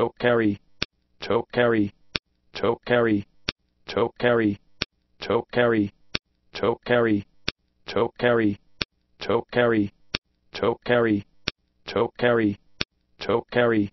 Toe carry. Toe carry. Toe carry. Toe carry. Toe carry. Toe carry. Toe carry. Toe carry. Toe carry. Toe carry. Toe carry.